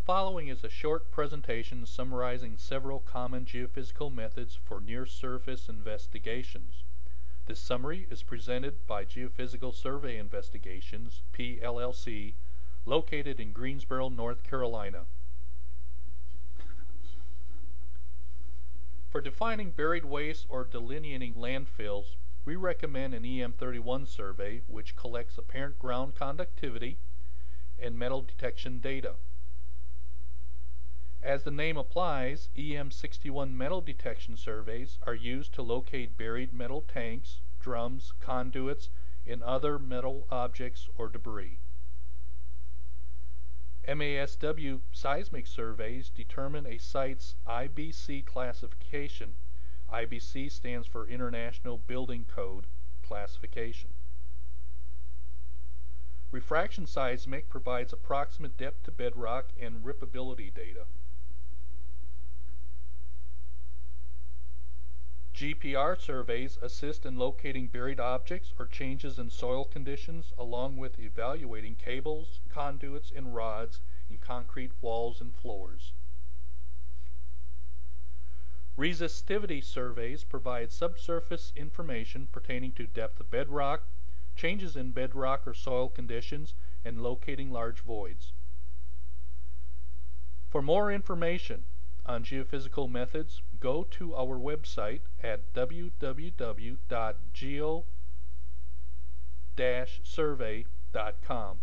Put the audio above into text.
following is a short presentation summarizing several common geophysical methods for near-surface investigations. This summary is presented by Geophysical Survey Investigations, PLLC, located in Greensboro, North Carolina. For defining buried waste or delineating landfills, we recommend an EM31 survey which collects apparent ground conductivity and metal detection data. As the name applies, EM61 metal detection surveys are used to locate buried metal tanks, drums, conduits, and other metal objects or debris. MASW seismic surveys determine a site's IBC classification. IBC stands for International Building Code classification. Refraction seismic provides approximate depth to bedrock and rippability data. GPR surveys assist in locating buried objects or changes in soil conditions along with evaluating cables, conduits, and rods in concrete walls and floors. Resistivity surveys provide subsurface information pertaining to depth of bedrock, changes in bedrock or soil conditions, and locating large voids. For more information on geophysical methods, go to our website at www.geo-survey.com.